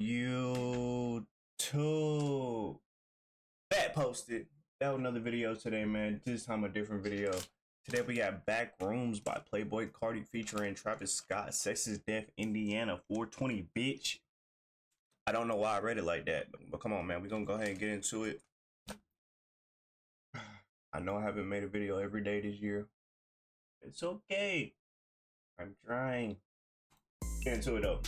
YouTube. That posted. That was another video today, man. This time a different video. Today we got Back Rooms by Playboy Carti featuring Travis Scott, SEXISDEATH, Indiana, 420, bitch. I don't know why I read it like that, but, but come on, man. We're gonna go ahead and get into it. I know I haven't made a video every day this year. It's okay. I'm trying. Get into it though.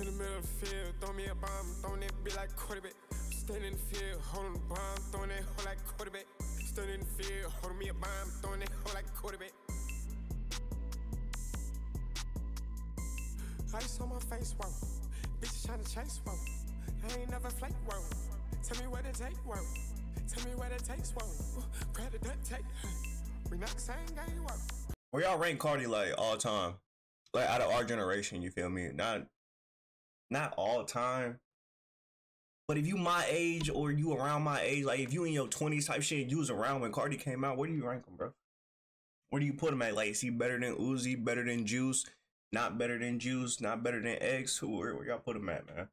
In the middle of the field, throw me a bomb, throwing that bitch like quarterback. Standing in the field, holding the bomb, throwing that hoe like quarterback. Standing in the field, holding me a bomb, throwing that hoe like quarterback. Ice on my face, whoa. Bitches to chase, whoa. I ain't never flake, whoa. Tell me what it take, whoa. Tell me what it takes, whoa. Grab the duct tape. We not the same game, whoa. Where y'all rank Carti like all time? Like out of our generation, you feel me? Not not all time. But if you my age or you around my age, like if you in your twenties type shit, you was around when Carti came out, where do you rank him, bro? Where do you put him at? Like, is he better than Uzi? Better than Juice? Not better than Juice? Not better than X? Who? Where, where y'all put him at, man?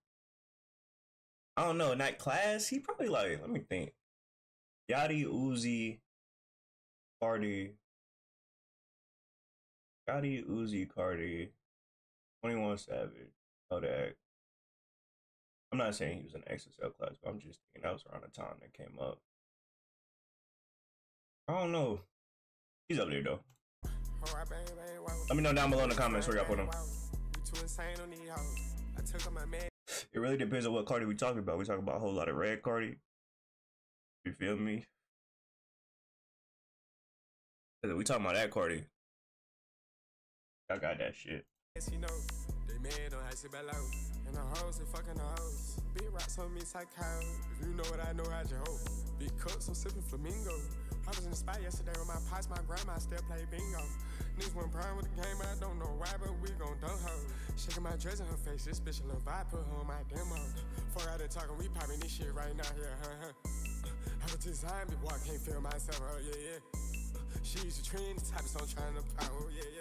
I don't know. That class, he probably like. Let me think. Yachty, Uzi, Carti, Yachty, Uzi, Carti, Twenty One Savage, Kodak. I'm not saying he was an XXL class, but I'm just thinking that was around the time that came up. I don't know. He's up there though. Alright, bang, bang, wow. Let me know down below in the comments where y'all put him. You too insane on these hoes. I took on my man. It really depends on what Carti we talking about. We talking about a whole lot of red Carti. You feel me? We talking about that Carti. I got that shit. Man don't have to back low. And the hoes, they fucking the hoes. Big rocks on me, psycho. If you know what I know, how'd you hope? Big cups, I'm sipping flamingo. I was in the spot yesterday with my pots, my grandma still play bingo. Niggas went prime with the game, I don't know why, but we gon' dunk her. Shaking my dress in her face, this bitch a little vibe, put her on my demo. Fuck out there talking, we popping this shit right now, yeah, huh, huh. I was designed, but boy, I can't feel myself, oh, yeah, yeah. She used to trend, the type of song trying to power, yeah, yeah.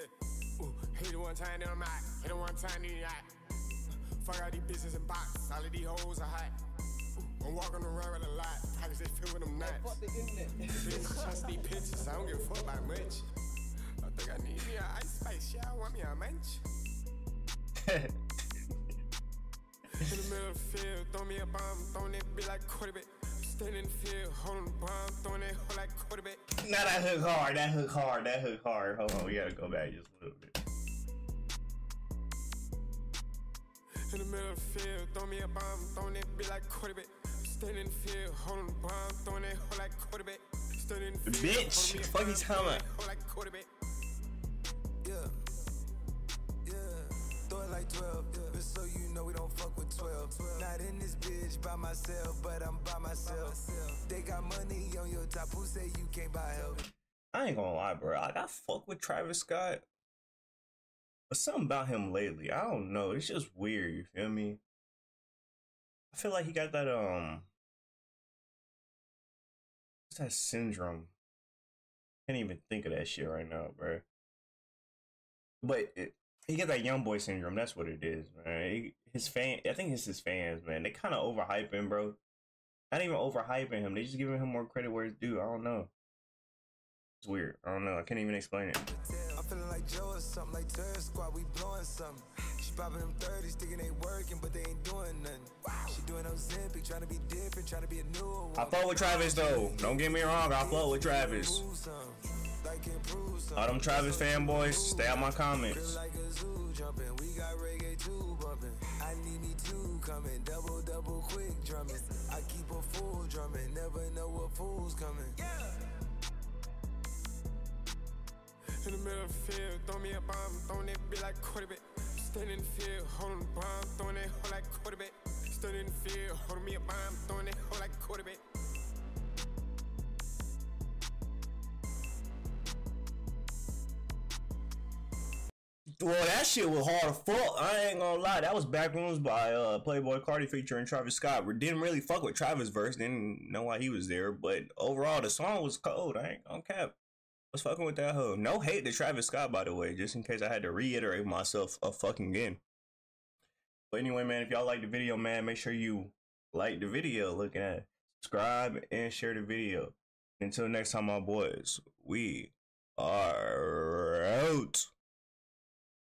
Time, then I'm out. Hit it one time, then you out. Fuck all these bitches and box, all of these hoes are hot. I'm walking around with a lot, pockets they fill with them nuts. Fuck the internet. Bitches trust these pictures, I don't give a fuck about much. I think I need me a ice spice, yeah, I want me a munch. In the middle of the field, throw me a bomb, throwing that bitch like quarterback. Standing in the field, holding the bomb, throwing that hoe like quarterback. Now that hook hard, that hook hard, that hook hard. Hold on, we gotta go back just a little bit. In the middle of the field, throw me a bomb, throwing that bitch like quarterback. Standing in the field, holding the bomb, throwing that hoe like quarterback. Standing in the field, Bitch, holding me a fuck you bomb, talking throwing about? that hoe like quarterback. Yeah. Yeah. Throw it like 12. Yeah. But so you know we don't fuck with 12. Not in this bitch by myself, but I'm by myself. They got money on your top. Who say you can't buy help? I ain't gonna lie, bro. Like, I fuck with Travis Scott. But something about him lately, I don't know. It's just weird, you feel me? I feel like he got that, um. What's that syndrome? Can't even think of that shit right now, bro. But it, he got that young boy syndrome. That's what it is, man. He, his fan, I think it's his fans, man. They kind of overhyping, bro. Not even overhyping him. They just giving him more credit where it's due. I don't know. It's weird. I don't know. I can't even explain it. I'm feeling like Joe or something like Terror Squad. We blowing something. She popping them 30s, thinking they working, but they ain't doing nothing. She doing Ozempic, trying to be different, trying to be a new one. I fuck with Travis though. Don't get me wrong. I fuck with Travis. Improve some, like improve some. All them Travis fanboys, stay out my comments. Feel like a zoo jumping. We got reggae too bumping. I need me two coming. Double, double quick drumming. I keep a fool drumming. Never know what fool's coming. In the middle of the field, throw me a bomb, throwing that bitch like quarterback. Standing in the field, holding the bomb, throwing that hoe like quarterback. Standing in the field, holding me a bomb, throwing that hoe like quarterback. Well, that shit was hard as fuck. I ain't gonna lie. That was Backrooms by uh Playboy Carti featuring Travis Scott. We didn't really fuck with Travis verse. Didn't know why he was there, but overall the song was cold. I ain't gonna cap. Was fucking with that hoe. No hate to Travis Scott, by the way. Just in case I had to reiterate myself a fucking again. But anyway, man, if y'all like the video, man, make sure you like the video, looking at it, subscribe and share the video. Until next time, my boys, we are out.